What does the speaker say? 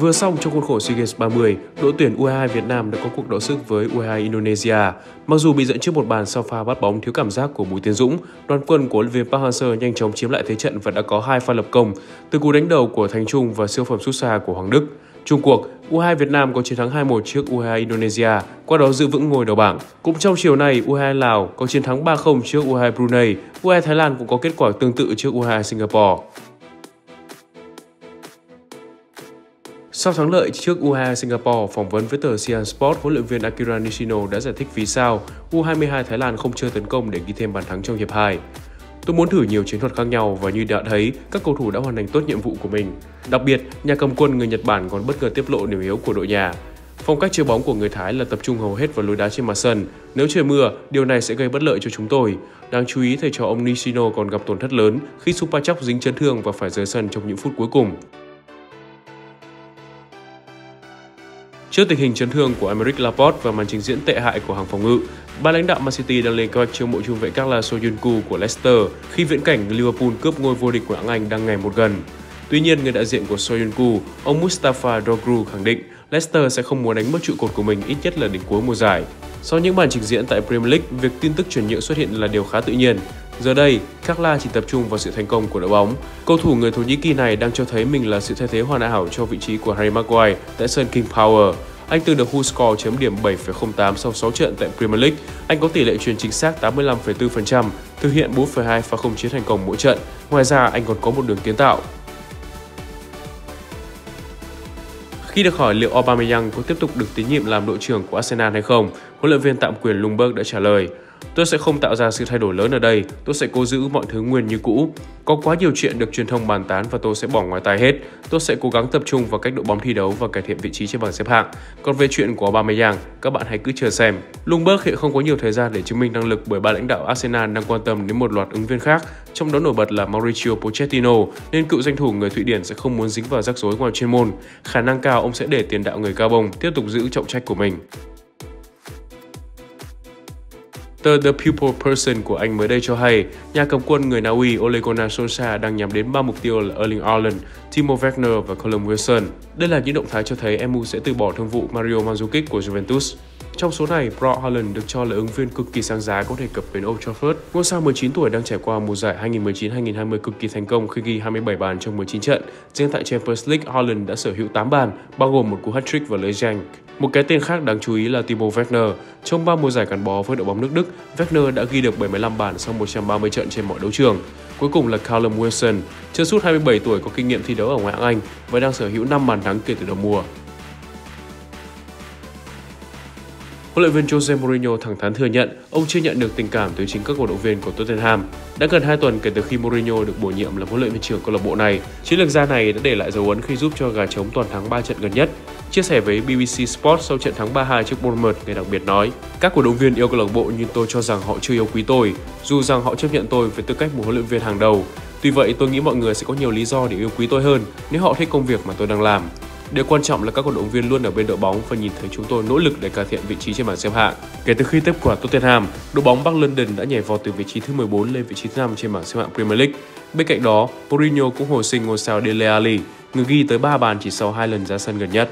Vừa xong trong khuôn khổ SEA Games 30, đội tuyển U22 Việt Nam đã có cuộc đọ sức với U22 Indonesia. Mặc dù bị dẫn trước một bàn sau pha bắt bóng thiếu cảm giác của Bùi Tiến Dũng, đoàn quân của huấn Park Hang-seo nhanh chóng chiếm lại thế trận và đã có hai pha lập công từ cú đánh đầu của Thành Trung và siêu phẩm sút xa của Hoàng Đức. Trung cuộc, U22 Việt Nam có chiến thắng 2-1 trước U22 Indonesia, qua đó giữ vững ngôi đầu bảng. Cũng trong chiều nay, U22 Lào có chiến thắng 3-0 trước U22 Brunei, U22 Thái Lan cũng có kết quả tương tự trước U22 Singapore. Sau thắng lợi trước U22 Singapore, phỏng vấn với tờ Sian Sport, huấn luyện viên Akira Nishino đã giải thích vì sao U22 Thái Lan không chơi tấn công để ghi thêm bàn thắng trong hiệp 2. Tôi muốn thử nhiều chiến thuật khác nhau và như đã thấy, các cầu thủ đã hoàn thành tốt nhiệm vụ của mình. Đặc biệt, nhà cầm quân người Nhật Bản còn bất ngờ tiết lộ điểm yếu của đội nhà. Phong cách chơi bóng của người Thái là tập trung hầu hết vào lối đá trên mặt sân. Nếu trời mưa, điều này sẽ gây bất lợi cho chúng tôi. Đáng chú ý, thầy trò ông Nishino còn gặp tổn thất lớn khi Supachok dính chấn thương và phải rời sân trong những phút cuối cùng. Trước tình hình chấn thương của Emerick Laporte và màn trình diễn tệ hại của hàng phòng ngự, ba lãnh đạo Man City đang lên kế hoạch chiêu mộ trung vệ Carla Soyuncu của Leicester khi viễn cảnh Liverpool cướp ngôi vô địch của hãng Anh đang ngày một gần. Tuy nhiên, người đại diện của Soyuncu, ông Mustafa Dogru khẳng định Leicester sẽ không muốn đánh mất trụ cột của mình ít nhất là đến cuối mùa giải. Sau những màn trình diễn tại Premier League, việc tin tức chuyển nhượng xuất hiện là điều khá tự nhiên. Giờ đây, Carla chỉ tập trung vào sự thành công của đội bóng. Cầu thủ người Thổ Nhĩ Kỳ này đang cho thấy mình là sự thay thế hoàn hảo cho vị trí của Harry Maguire tại sân King Power. Anh từng được WhoScore chấm điểm 7,08 sau 6 trận tại Premier League. Anh có tỷ lệ truyền chính xác 85,4%, thực hiện 4,2 pha không chiến thành công mỗi trận. Ngoài ra, anh còn có một đường kiến tạo. Khi được hỏi liệu Aubameyang có tiếp tục được tín nhiệm làm đội trưởng của Arsenal hay không, huấn luyện viên tạm quyền Lundberg đã trả lời Tôi sẽ không tạo ra sự thay đổi lớn ở đây, tôi sẽ cố giữ mọi thứ nguyên như cũ. Có quá nhiều chuyện được truyền thông bàn tán và tôi sẽ bỏ ngoài tai hết. Tôi sẽ cố gắng tập trung vào cách đội bóng thi đấu và cải thiện vị trí trên bảng xếp hạng. Còn về chuyện của Aubameyang, các bạn hãy cứ chờ xem. Lundberg hiện không có nhiều thời gian để chứng minh năng lực bởi ba lãnh đạo Arsenal đang quan tâm đến một loạt ứng viên khác, trong đó nổi bật là Mauricio Pochettino, nên cựu danh thủ người Thụy Điển sẽ không muốn dính vào rắc rối ngoài chuyên môn. Khả năng cao ông sẽ để tiền đạo người Gabon tiếp tục giữ trọng trách của mình. Tờ The People Person của Anh mới đây cho hay, nhà cầm quân người Na Uy Ole Gunnar Solskjaer đang nhắm đến ba mục tiêu là Erling Haaland, Timo Werner và Callum Wilson. Đây là những động thái cho thấy MU sẽ từ bỏ thương vụ Mario Mandzukic của Juventus. Trong số này, Bro Haaland được cho là ứng viên cực kỳ sáng giá có thể cập bến Old Trafford. Ngôi sao 19 tuổi đang trải qua mùa giải 2019-2020 cực kỳ thành công khi ghi 27 bàn trong 19 trận. Riêng tại Champions League, Haaland đã sở hữu 8 bàn, bao gồm một cú hat-trick và lưới Genk. Một cái tên khác đáng chú ý là Timo Werner. Trong 3 mùa giải gắn bó với đội bóng nước Đức, Werner đã ghi được 75 bàn sau 130 trận trên mọi đấu trường. Cuối cùng là Callum Wilson, chân sút 27 tuổi có kinh nghiệm thi đấu ở ngoại hạng Anh và đang sở hữu 5 bàn thắng kể từ đầu mùa. Huấn luyện viên Jose Mourinho thẳng thắn thừa nhận ông chưa nhận được tình cảm từ chính các cổ động viên của Tottenham. Đã gần 2 tuần kể từ khi Mourinho được bổ nhiệm làm huấn luyện viên trưởng câu lạc bộ này, chiến lược gia này đã để lại dấu ấn khi giúp cho gà trống toàn thắng 3 trận gần nhất. Chia sẻ với BBC Sport sau trận thắng 3-2 trước Bournemouth, người đặc biệt nói: "Các cổ động viên yêu câu lạc bộ nhưng tôi cho rằng họ chưa yêu quý tôi, dù rằng họ chấp nhận tôi với tư cách một huấn luyện viên hàng đầu. Tuy vậy, tôi nghĩ mọi người sẽ có nhiều lý do để yêu quý tôi hơn nếu họ thích công việc mà tôi đang làm." Điều quan trọng là các cổ động viên luôn ở bên đội bóng và nhìn thấy chúng tôi nỗ lực để cải thiện vị trí trên bảng xếp hạng. Kể từ khi tiếp quả Tottenham, đội bóng Bắc London đã nhảy vọt từ vị trí thứ 14 lên vị trí thứ 5 trên bảng xếp hạng Premier League. Bên cạnh đó, Mourinho cũng hồi sinh ngôi sao Dele Alli, người ghi tới 3 bàn chỉ sau hai lần ra sân gần nhất.